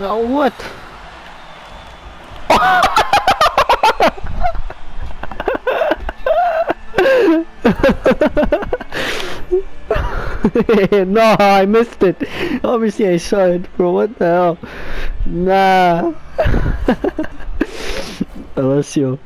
Now what? no, I missed it. Obviously, I saw it, bro. What the hell? Nah. Alessio.